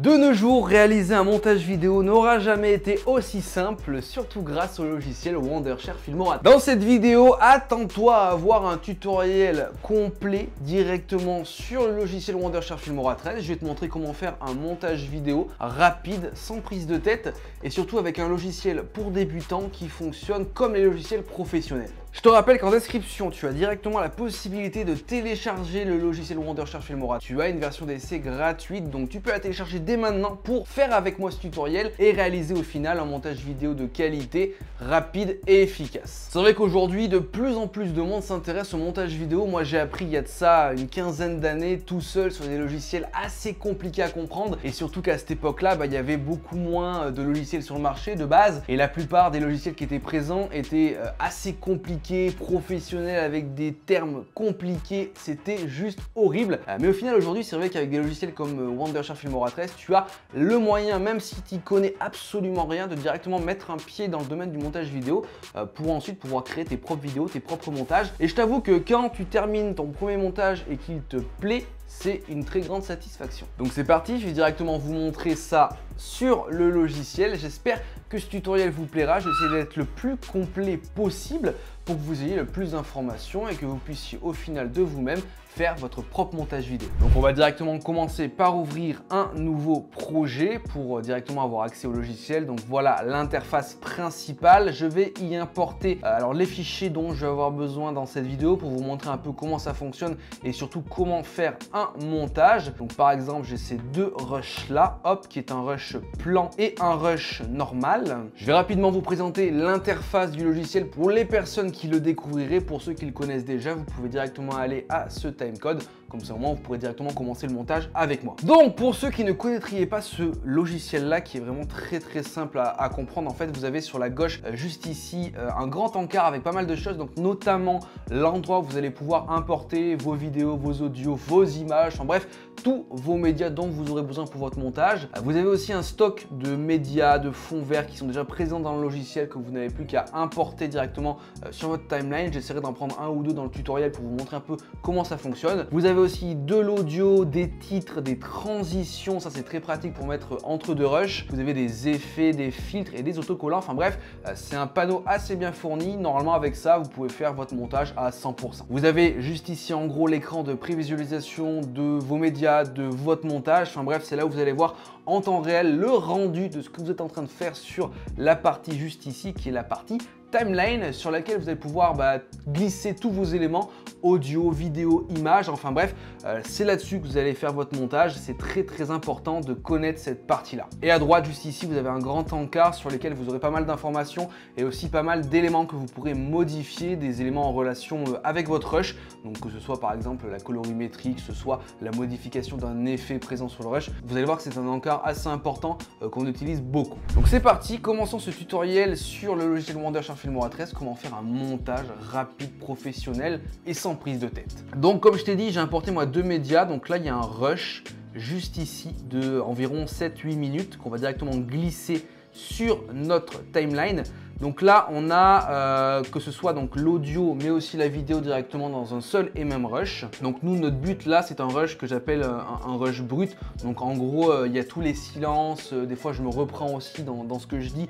De nos jours, réaliser un montage vidéo n'aura jamais été aussi simple, surtout grâce au logiciel Wondershare Filmora. Dans cette vidéo, attends-toi à avoir un tutoriel complet directement sur le logiciel Wondershare Filmora 13. Je vais te montrer comment faire un montage vidéo rapide, sans prise de tête, et surtout avec un logiciel pour débutants qui fonctionne comme les logiciels professionnels. Je te rappelle qu'en description, tu as directement la possibilité de télécharger le logiciel Wondershare Filmora. Tu as une version d'essai gratuite, donc tu peux la télécharger dès maintenant pour faire avec moi ce tutoriel et réaliser au final un montage vidéo de qualité, rapide et efficace. C'est vrai qu'aujourd'hui, de plus en plus de monde s'intéresse au montage vidéo. Moi, j'ai appris il y a de ça une quinzaine d'années tout seul sur des logiciels assez compliqués à comprendre et surtout qu'à cette époque-là, bah, il y avait beaucoup moins de logiciels sur le marché de base et la plupart des logiciels qui étaient présents étaient euh, assez compliqués professionnel avec des termes compliqués, c'était juste horrible. Euh, mais au final aujourd'hui c'est vrai qu'avec des logiciels comme euh, Wondershare Filmora 13, tu as le moyen, même si tu connais absolument rien, de directement mettre un pied dans le domaine du montage vidéo euh, pour ensuite pouvoir créer tes propres vidéos, tes propres montages. Et je t'avoue que quand tu termines ton premier montage et qu'il te plaît, c'est une très grande satisfaction. Donc c'est parti, je vais directement vous montrer ça sur le logiciel. J'espère que ce tutoriel vous plaira. J'essaie d'être le plus complet possible pour que vous ayez le plus d'informations et que vous puissiez au final de vous-même faire votre propre montage vidéo. Donc on va directement commencer par ouvrir un nouveau projet pour euh, directement avoir accès au logiciel. Donc voilà l'interface principale. Je vais y importer euh, alors les fichiers dont je vais avoir besoin dans cette vidéo pour vous montrer un peu comment ça fonctionne et surtout comment faire un montage. Donc par exemple j'ai ces deux rushs là, hop, qui est un rush plan et un rush normal. Je vais rapidement vous présenter l'interface du logiciel pour les personnes qui le découvriraient. Pour ceux qui le connaissent déjà, vous pouvez directement aller à ce timecode. Comme ça, au moins, vous pourrez directement commencer le montage avec moi. Donc, pour ceux qui ne connaîtriez pas ce logiciel-là, qui est vraiment très très simple à, comprendre, en fait, vous avez sur la gauche, euh, juste ici, euh, un grand encart avec pas mal de choses. Donc, notamment l'endroit où vous allez pouvoir importer vos vidéos, vos audios, vos images, enfin bref, tous vos médias dont vous aurez besoin pour votre montage. Euh, vous avez aussi un stock de médias, de fonds verts qui sont déjà présents dans le logiciel que vous n'avez plus qu'à importer directement sur votre timeline. J'essaierai d'en prendre un ou deux dans le tutoriel pour vous montrer un peu comment ça fonctionne. Vous avez aussi de l'audio, des titres, des transitions. Ça, c'est très pratique pour mettre entre deux rushs. Vous avez des effets, des filtres et des autocollants. Enfin bref, euh, c'est un panneau assez bien fourni. Normalement, avec ça, vous pouvez faire votre montage à 100%. Vous avez juste ici, en gros, l'écran de prévisualisation de vos médias, de votre montage. Enfin bref, c'est là où vous allez voir en temps réel le rendu de ce que vous êtes en train de faire sur la partie juste ici, qui est la partie timeline sur laquelle vous allez pouvoir bah, glisser tous vos éléments audio, vidéo, images, enfin bref, euh, c'est là-dessus que vous allez faire votre montage. C'est très très important de connaître cette partie-là. Et à droite, juste ici, vous avez un grand encart sur lequel vous aurez pas mal d'informations et aussi pas mal d'éléments que vous pourrez modifier, des éléments en relation euh, avec votre rush. Donc que ce soit par exemple la colorimétrie, que ce soit la modification d'un effet présent sur le rush. Vous allez voir que c'est un encart assez important euh, qu'on utilise beaucoup. Donc c'est parti, commençons ce tutoriel sur le logiciel Wondershare Filmora 13, comment faire un montage rapide, professionnel et sans prise de tête. Donc comme je t'ai dit, j'ai importé moi deux médias. Donc là, il y a un rush juste ici de environ 7-8 minutes qu'on va directement glisser sur notre timeline. Donc là, on a euh, que ce soit donc l'audio, mais aussi la vidéo directement dans un seul et même rush. Donc nous, notre but là, c'est un rush que j'appelle euh, un, rush brut. Donc en gros, euh, il y a tous les silences. des fois, je me reprends aussi dans, ce que je dis.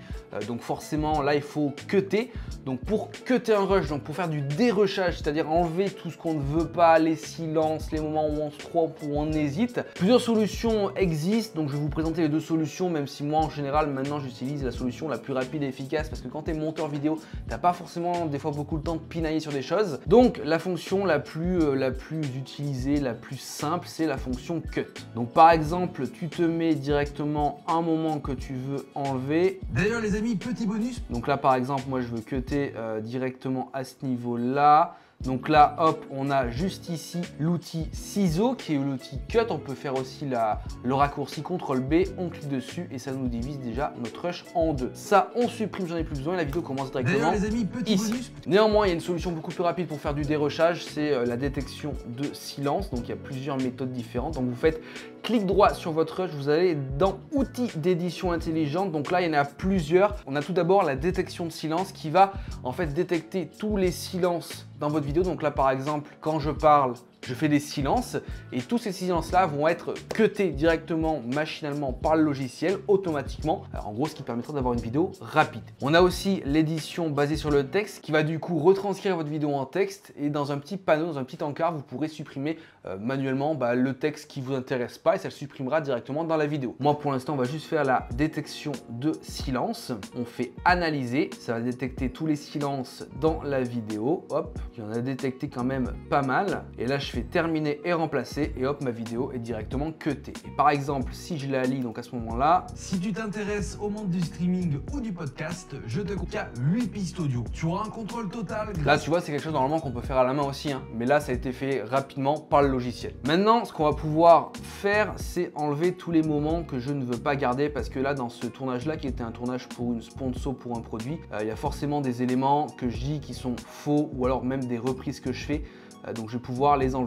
donc forcément, là, il faut cutter. Donc pour cutter un rush, donc pour faire du dérushage, c'est-à-dire enlever tout ce qu'on ne veut pas, les silences, les moments où on se trompe, où on hésite. Plusieurs solutions existent. Donc je vais vous présenter les deux solutions, même si moi, en général, maintenant, j'utilise la solution la plus rapide et efficace parce que quand monteur vidéo, t'as pas forcément des fois beaucoup de temps de pinailler sur des choses. Donc la fonction la plus, euh, la plus utilisée, la plus simple, c'est la fonction cut. Donc par exemple, tu te mets directement un moment que tu veux enlever. D'ailleurs les amis, petit bonus. Donc là par exemple, moi je veux cutter euh, directement à ce niveau-là. Donc là, hop, on a juste ici l'outil ciseau qui est l'outil cut. On peut faire aussi la, le raccourci CTRL B, on clique dessus et ça nous divise déjà notre rush en deux. Ça, on supprime, j'en ai plus besoin et la vidéo commence directement les amis, petit ici. Néanmoins, il y a une solution beaucoup plus rapide pour faire du dérochage, c'est euh, la détection de silence. Donc il y a plusieurs méthodes différentes. Donc vous faites clic droit sur votre rush, vous allez dans outils d'édition intelligente. Donc là, il y en a plusieurs. On a tout d'abord la détection de silence qui va en fait détecter tous les silences dans votre vidéo. Donc là, par exemple, quand je parle, je fais des silences et tous ces silences-là vont être cutés directement, machinalement par le logiciel, automatiquement. En gros, ce qui permettra d'avoir une vidéo rapide. On a aussi l'édition basée sur le texte qui va du coup retranscrire votre vidéo en texte et dans un petit panneau, dans un petit encart, vous pourrez supprimer euh, manuellement bah, le texte qui vous intéresse pas et ça le supprimera directement dans la vidéo. Moi pour l'instant, on va juste faire la détection de silence. On fait analyser, ça va détecter tous les silences dans la vidéo. Hop, il y en a détecté quand même pas mal. Et là, fais terminer et remplacer et hop, ma vidéo est directement cutée. Et par exemple, si je la lis, donc à ce moment-là... Si tu t'intéresses au monde du streaming ou du podcast, je te compte 8 pistes audio. Tu auras un contrôle total. Là, tu vois, c'est quelque chose normalement qu'on peut faire à la main aussi. Hein. Mais là, ça a été fait rapidement par le logiciel. Maintenant, ce qu'on va pouvoir faire, c'est enlever tous les moments que je ne veux pas garder parce que là, dans ce tournage-là, qui était un tournage pour une sponsor pour un produit, euh, il y a forcément des éléments que je dis qui sont faux ou alors même des reprises que je fais. Euh, donc je vais pouvoir les enlever.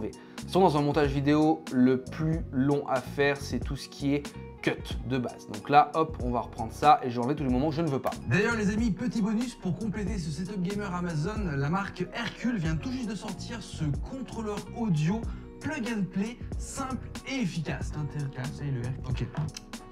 Sinon, dans un montage vidéo, le plus long à faire, c'est tout ce qui est cut de base. Donc là, hop, on va reprendre ça et je vais enlever tous les moments que je ne veux pas. D'ailleurs les amis, petit bonus pour compléter ce setup gamer Amazon, la marque Hercule vient tout juste de sortir ce contrôleur audio plug and play simple et efficace. Le Ok.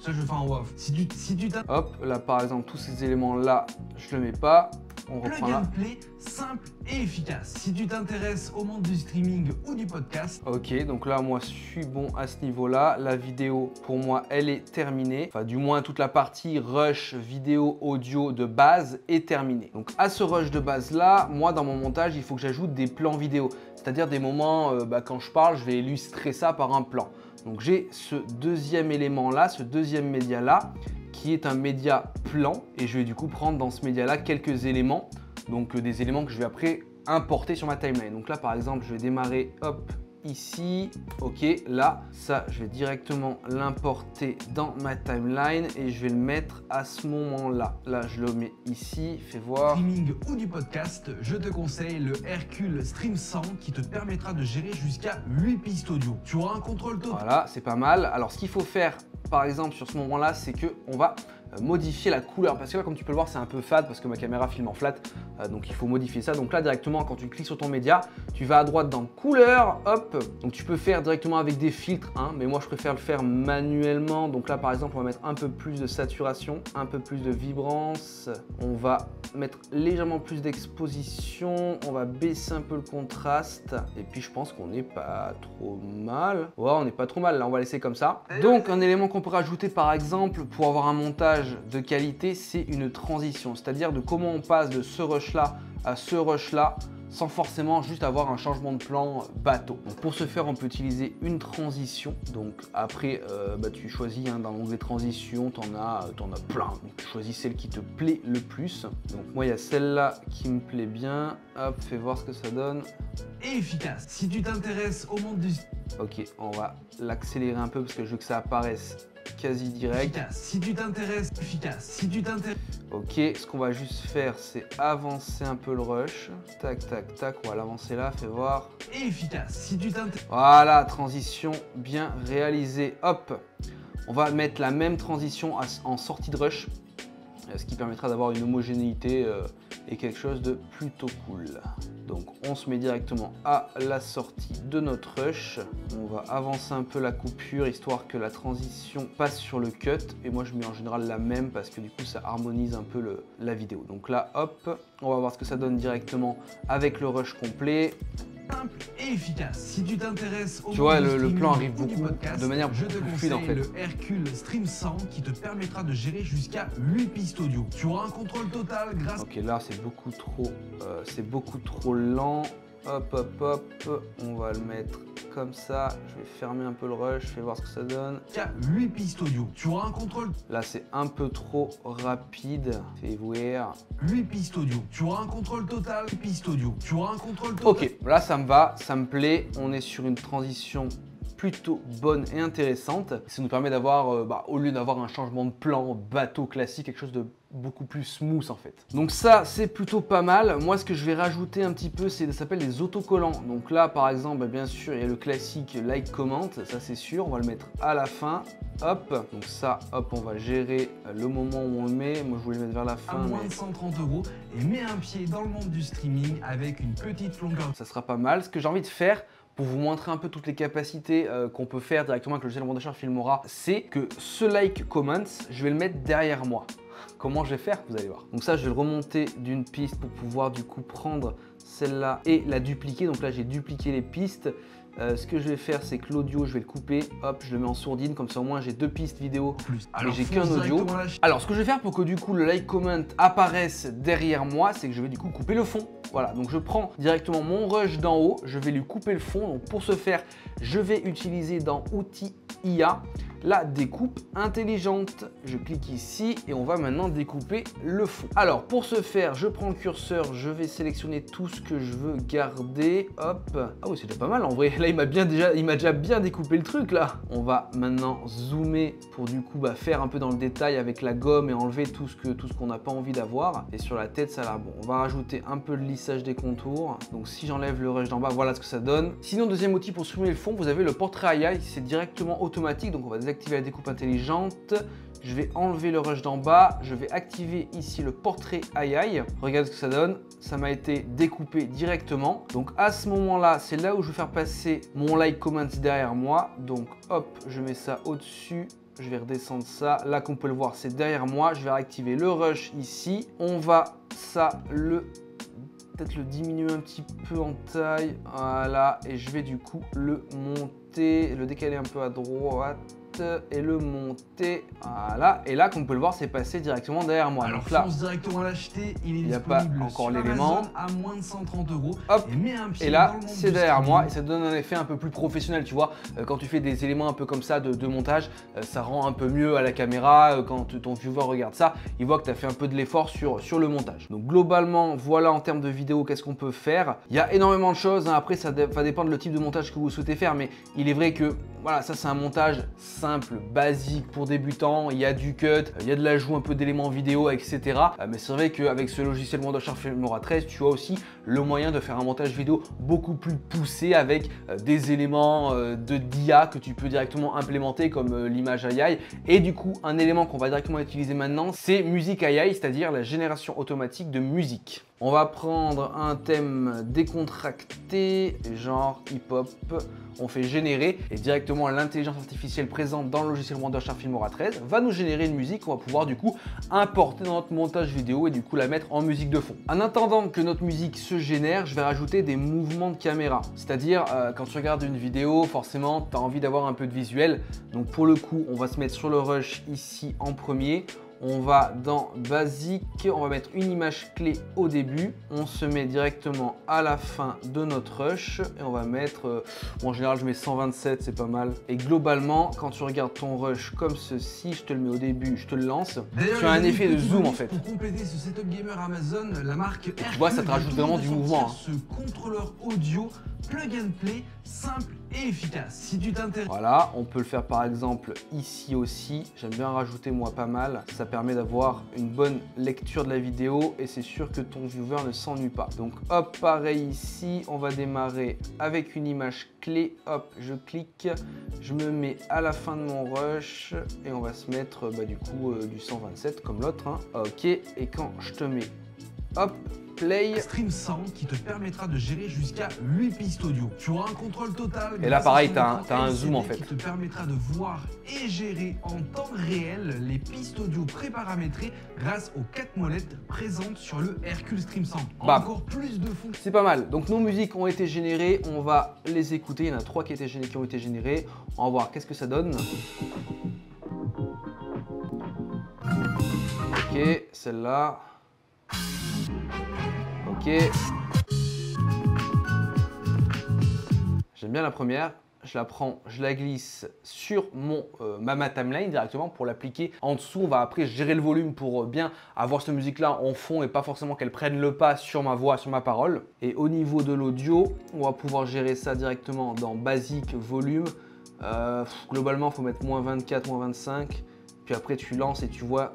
Ça, je le fais en off. Si tu, si tu Hop, là, par exemple, tous ces éléments-là, je le mets pas. On reprend Plug and play simple et efficace. Si tu t'intéresses au monde du streaming ou du podcast. Ok, donc là, moi, je suis bon à ce niveau-là. La vidéo, pour moi, elle est terminée. Enfin, du moins, toute la partie rush vidéo, audio de base est terminée. Donc, à ce rush de base-là, moi, dans mon montage, il faut que j'ajoute des plans vidéo. C'est-à-dire des moments, euh, bah, quand je parle, je vais illustrer ça par un plan. Donc j'ai ce deuxième élément là, ce deuxième média là, qui est un média plan. Et je vais du coup prendre dans ce média là quelques éléments. Donc euh, des éléments que je vais après importer sur ma timeline. Donc là par exemple, je vais démarrer, hop, ici. Ok, là, ça, je vais directement l'importer dans ma timeline et je vais le mettre à ce moment-là. Là, je le mets ici, fais voir. Streaming ou du podcast, je te conseille le Hercule Stream 100 qui te permettra de gérer jusqu'à 8 pistes audio. Tu auras un contrôle total. Voilà, c'est pas mal. Alors, ce qu'il faut faire, par exemple, sur ce moment-là, c'est que on va modifier la couleur. Parce que là comme tu peux le voir c'est un peu fade parce que ma caméra filme en flat euh, donc il faut modifier ça. Donc là directement quand tu cliques sur ton média tu vas à droite dans couleur hop. Donc tu peux faire directement avec des filtres hein, mais moi je préfère le faire manuellement. Donc là par exemple on va mettre un peu plus de saturation un peu plus de vibrance. On va mettre légèrement plus d'exposition on va baisser un peu le contraste et puis je pense qu'on n'est pas trop mal. Ouais on n'est pas trop mal là on va laisser comme ça. Donc un élément qu'on peut rajouter par exemple pour avoir un montage de qualité, c'est une transition, c'est-à-dire de comment on passe de ce rush-là à ce rush-là sans forcément juste avoir un changement de plan bateau. Donc pour ce faire, on peut utiliser une transition. Donc après, euh, bah, tu choisis hein, dans l'onglet transition, tu en, as, en as plein. Donc tu choisis celle qui te plaît le plus. Donc moi, il y a celle-là qui me plaît bien. Hop, fais voir ce que ça donne. Et efficace. Si tu t'intéresses au monde du... Ok, on va l'accélérer un peu parce que je veux que ça apparaisse quasi direct. Si tu t'intéresses, efficace. Si tu t'intéresses. Ok, ce qu'on va juste faire, c'est avancer un peu le rush. Tac, tac, tac. On va l'avancer là, fais voir. Et efficace. Si tu t'intéresses. Voilà, transition bien réalisée. Hop. On va mettre la même transition en sortie de rush, ce qui permettra d'avoir une homogénéité euh, et quelque chose de plutôt cool. Donc on se met directement à la sortie de notre rush. On va avancer un peu la coupure histoire que la transition passe sur le cut. Et moi je mets en général la même parce que du coup ça harmonise un peu la vidéo. Donc là hop, on va voir ce que ça donne directement avec le rush complet simple et efficace. Si tu t'intéresses au Tu vois, le, plan arrive beaucoup de manière je te fluide en fait. le Hercule Stream 100 qui te permettra de gérer jusqu'à 8 pistes audio. Tu auras un contrôle total grâce... Ok, là c'est beaucoup trop, euh, c'est beaucoup trop lent. Hop, hop, hop, on va le mettre comme ça. Je vais fermer un peu le rush, je vais voir ce que ça donne. A 8 pistes audio. Tu auras un contrôle. Là, c'est un peu trop rapide. Fais voir. 8 pistes audio. Tu auras un contrôle total. 8 pistes audio. Tu auras un contrôle total. Ok, là, ça me va, ça me plaît. On est sur une transition plutôt bonne et intéressante. Ça nous permet d'avoir, euh, bah, au lieu d'avoir un changement de plan bateau classique, quelque chose de beaucoup plus smooth en fait. Donc ça c'est plutôt pas mal. Moi ce que je vais rajouter un petit peu c'est ça s'appelle les autocollants. Donc là par exemple bien sûr il y a le classique like comment, ça c'est sûr, on va le mettre à la fin. Hop, donc ça, hop, on va gérer le moment où on le met. Moi, je voulais le mettre vers la fin. À moins de 130 euros et mets un pied dans le monde du streaming avec une petite longueur. Ça sera pas mal. Ce que j'ai envie de faire, pour vous montrer un peu toutes les capacités euh, qu'on peut faire directement avec le logiciel Wondershare Filmora, c'est que ce like comments, je vais le mettre derrière moi. Comment je vais faire Vous allez voir. Donc ça, je vais le remonter d'une piste pour pouvoir du coup prendre celle-là et la dupliquer. Donc là, j'ai dupliqué les pistes. Euh, ce que je vais faire, c'est que l'audio, je vais le couper. Hop, je le mets en sourdine. Comme ça, au moins, j'ai deux pistes vidéo Plus. et j'ai qu'un audio. Alors, ce que je vais faire pour que du coup le like comment apparaisse derrière moi, c'est que je vais du coup couper le fond. Voilà, donc je prends directement mon rush d'en haut, je vais lui couper le fond. Donc pour ce faire, je vais utiliser dans Outils IA la découpe intelligente. Je clique ici et on va maintenant découper le fond. Alors pour ce faire, je prends le curseur, je vais sélectionner tout ce que je veux garder. Hop. Ah oui, c'est déjà pas mal en vrai. Là, il m'a bien déjà, il bien découpé le truc là. On va maintenant zoomer pour du coup bah, faire un peu dans le détail avec la gomme et enlever tout ce qu'on n'a pas envie d'avoir. Et sur la tête, ça là, bon, on va rajouter un peu de lissage des contours. Donc si j'enlève le rush d'en bas, voilà ce que ça donne. Sinon, deuxième outil pour zoomer le fond, vous avez le portrait AI. C'est directement automatique, donc on va activer la découpe intelligente. Je vais enlever le rush d'en bas. Je vais activer ici le portrait AI. Regarde ce que ça donne. Ça m'a été découpé directement. Donc à ce moment-là, c'est là où je vais faire passer mon like comments derrière moi. Donc hop, je mets ça au-dessus. Je vais redescendre ça. Là, qu'on peut le voir, c'est derrière moi. Je vais réactiver le rush ici. On va ça le peut-être le diminuer un petit peu en taille. Voilà. Et je vais du coup le monter, le décaler un peu à droite et le monter. Voilà. Et là, comme on peut le voir, c'est passé directement derrière moi. Alors, Donc là, fonce directement l'acheter. Il est y a disponible pas encore l'élément. À moins de 130 euros. Hop. Et, mets un pied Et là, c'est derrière moi et ça donne un effet un peu plus professionnel, tu vois. Euh, Quand tu fais des éléments un peu comme ça de, de montage, euh, ça rend un peu mieux à la caméra. Euh, Quand ton viewer regarde ça, il voit que tu as fait un peu de l'effort sur, sur le montage. Donc globalement, voilà en termes de vidéo, qu'est-ce qu'on peut faire. Il y a énormément de choses. hein. Après, ça va dépendre le type de montage que vous souhaitez faire, mais il est vrai que voilà, ça c'est un montage simple, basique pour débutants. Il y a du cut, il y a de l'ajout un peu d'éléments vidéo, etc. Euh, Mais c'est vrai qu'avec ce logiciel Wondershare Filmora 13, tu as aussi le moyen de faire un montage vidéo beaucoup plus poussé avec euh, des éléments euh, de d'IA que tu peux directement implémenter comme l'image AI. Et du coup, un élément qu'on va directement utiliser maintenant, c'est Music AI, c'est-à-dire la génération automatique de musique. On va prendre un thème décontracté, genre hip-hop. On fait générer et directement l'intelligence artificielle présente dans le logiciel Wondershare Filmora 13 va nous générer une musique qu'on va pouvoir du coup importer dans notre montage vidéo et du coup la mettre en musique de fond. En attendant que notre musique se génère, je vais rajouter des mouvements de caméra. C'est-à-dire euh, quand tu regardes une vidéo, forcément tu as envie d'avoir un peu de visuel. Donc pour le coup, on va se mettre sur le rush ici en premier. On va dans basique, on va mettre une image clé au début, on se met directement à la fin de notre rush et on va mettre, euh, bon, en général je mets 127, c'est pas mal. Et globalement, quand tu regardes ton rush comme ceci, je te le mets au début, je te le lance, tu as un effet de zoom en fait. Pour compléter ce setup gamer Amazon, la marque Hercule vois, ça te rajoute vraiment du mouvement, Ce contrôleur audio plug and play simple et efficace. Si tu t'intéresses Voilà, on peut le faire par exemple ici aussi. J'aime bien rajouter moi pas mal. Ça permet d'avoir une bonne lecture de la vidéo et c'est sûr que ton viewer ne s'ennuie pas. Donc hop, pareil ici, on va démarrer avec une image clé. Hop, je clique, je me mets à la fin de mon rush et on va se mettre bah, du coup euh, du 127 comme l'autre. hein. Ok, et quand je te mets hop, play. Stream Sound qui te permettra de gérer jusqu'à 8 pistes audio. Tu auras un contrôle total. Et là, pareil, ton t'as un- zoom, en fait. Qui te permettra de voir et gérer en temps réel les pistes audio préparamétrées grâce aux 4 molettes présentes sur le Hercule Stream Sound. Bam. Encore plus de fonctions. C'est pas mal. Donc nos musiques ont été générées, on va les écouter. Il y en a trois qui, étaient générées- qui ont été générées. On va voir qu'est-ce que ça donne. Ok, celle-là. J'aime bien la première. Je la prends, je la glisse sur mon euh, ma, timeline directement pour l'appliquer en dessous. On va après gérer le volume pour euh, bien avoir cette musique-là en fond et pas forcément qu'elle prenne le pas sur ma voix, sur ma parole. Et au niveau de l'audio, on va pouvoir gérer ça directement dans basique volume. Euh, globalement, il faut mettre moins 24, moins 25. Puis après, tu lances et tu vois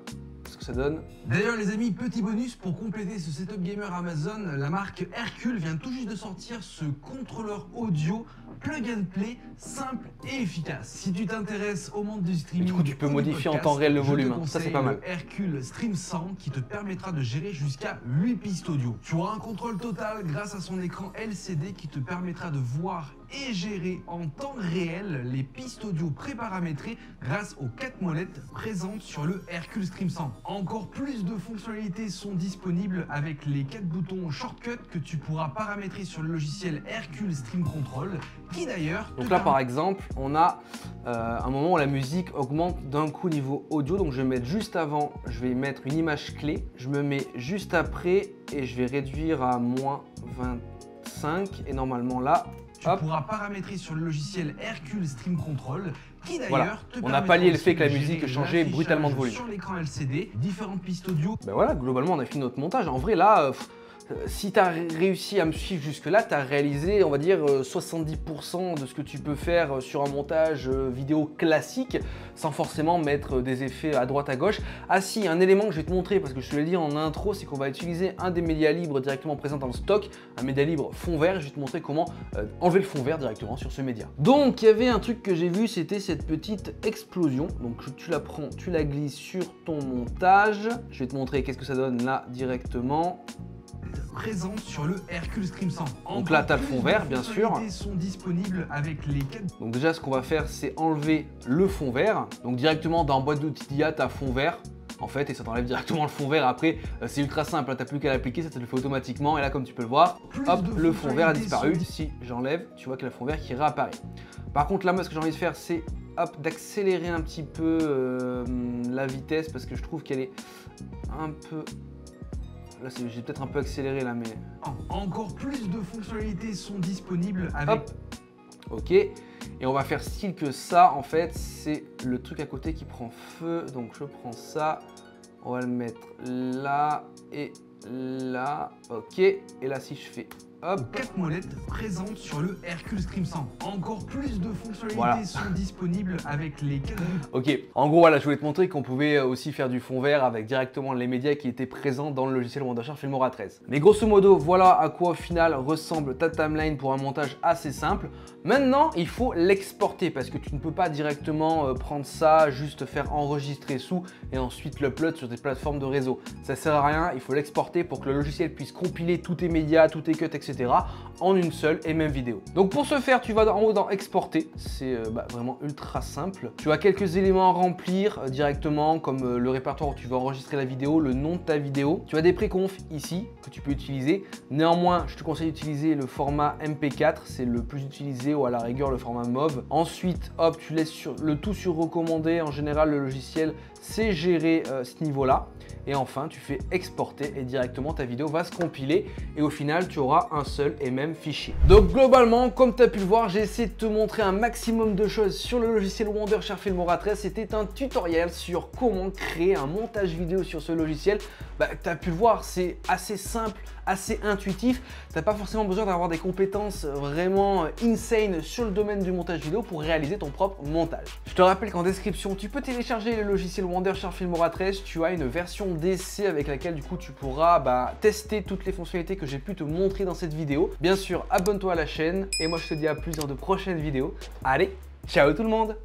ça donne. D'ailleurs les amis, petit bonus pour compléter ce setup gamer Amazon, la marque Hercule vient tout juste de sortir ce contrôleur audio plug and play simple et efficace. Si tu t'intéresses au monde du streaming, du coup, tu peux modifier en temps réel le volume, hein. Ça, c'est pas mal. le Hercule Stream Sound qui te permettra de gérer jusqu'à 8 pistes audio. Tu auras un contrôle total grâce à son écran LCD qui te permettra de voir et gérer en temps réel les pistes audio préparamétrées grâce aux quatre molettes présentes sur le Hercule Stream 100. Encore plus de fonctionnalités sont disponibles avec les quatre boutons shortcut que tu pourras paramétrer sur le logiciel Hercule Stream Control qui d'ailleurs... Donc là par exemple, on a euh, un moment où la musique augmente d'un coup niveau audio. Donc je vais mettre juste avant, je vais mettre une image clé. Je me mets juste après et je vais réduire à moins 25. Et normalement là, tu pourras paramétrer sur le logiciel Hercule Stream Control qui d'ailleurs On a pallié le fait que la musique changeait brutalement de volume. Sur l'écran LCD, différentes pistes audio. Ben voilà, globalement on a fini notre montage. En vrai là, euh, si tu as réussi à me suivre jusque-là, tu as réalisé, on va dire, 70% euh, de ce que tu peux faire euh, sur un montage vidéo classique sans forcément mettre des effets à droite à gauche. Ah si, un élément que je vais te montrer, parce que je te l'ai dit en intro, c'est qu'on va utiliser un des médias libres directement présents dans le stock, un média libre fond vert. Je vais te montrer comment enlever le fond vert directement sur ce média. Donc, il y avait un truc que j'ai vu, c'était cette petite explosion. Donc, tu la prends, tu la glisses sur ton montage. Je vais te montrer qu'est-ce que ça donne là directement présente sur le Hercule Stream 100. Donc là, tu as le fond vert, bien sûr. sont disponibles avec les Donc déjà, ce qu'on va faire, c'est enlever le fond vert. Donc directement dans boîte d'outils d'IA, tu as fond vert en fait et ça t'enlève directement le fond vert après euh, c'est ultra simple, hein. t'as plus qu'à l'appliquer, ça te le fait automatiquement et là comme tu peux le voir, hop le fond vert a disparu, si j'enlève tu vois que le fond vert qui réapparaît. Par contre là moi ce que j'ai envie de faire c'est hop d'accélérer un petit peu euh, la vitesse parce que je trouve qu'elle est un peu Là, j'ai peut-être un peu accéléré là, mais... Encore plus de fonctionnalités sont disponibles avec... Ok. Et on va faire style que ça, en fait, c'est le truc à côté qui prend feu. Donc, je prends ça. On va le mettre là et là. Ok. Et là, si je fais Hop. 4 molettes présentes sur le Hercule Stream 100. Encore plus de fonctionnalités sont disponibles avec les 4 Ok, en gros, voilà, je voulais te montrer qu'on pouvait aussi faire du fond vert avec directement les médias qui étaient présents dans le logiciel Wondershare Filmora 13. Mais grosso modo, voilà à quoi au final ressemble ta timeline pour un montage assez simple. Maintenant, il faut l'exporter parce que tu ne peux pas directement euh, prendre ça, juste faire enregistrer sous et ensuite l'upload sur des plateformes de réseau. Ça sert à rien, il faut l'exporter pour que le logiciel puisse compiler tous tes médias, tous tes cuts, etc en une seule et même vidéo. Donc pour ce faire, tu vas en haut dans exporter, c'est euh, bah, vraiment ultra simple. Tu as quelques éléments à remplir euh, directement comme euh, le répertoire où tu vas enregistrer la vidéo, le nom de ta vidéo. Tu as des préconfs ici que tu peux utiliser. Néanmoins, je te conseille d'utiliser le format MP4, c'est le plus utilisé ou à la rigueur le format MOV. Ensuite, hop, tu laisses le tout sur recommandé. En général, le logiciel sait gérer ce niveau-là. Et enfin, tu fais exporter et directement ta vidéo va se compiler et au final, tu auras un seul et même fichier. Donc globalement, comme tu as pu le voir, j'ai essayé de te montrer un maximum de choses sur le logiciel Wondershare Filmora 13. C'était un tutoriel sur comment créer un montage vidéo sur ce logiciel. Bah, tu as pu le voir, c'est assez simple, assez intuitif. Tu n'as pas forcément besoin d'avoir des compétences vraiment insane sur le domaine du montage vidéo pour réaliser ton propre montage. Je te rappelle qu'en description, tu peux télécharger le logiciel Wondershare Filmora 13. Tu as une version d'essai avec laquelle du coup tu pourras bah, tester toutes les fonctionnalités que j'ai pu te montrer dans cette vidéo. Bien sûr, abonne-toi à la chaîne et moi je te dis à plus dans de prochaines vidéos. Allez, ciao tout le monde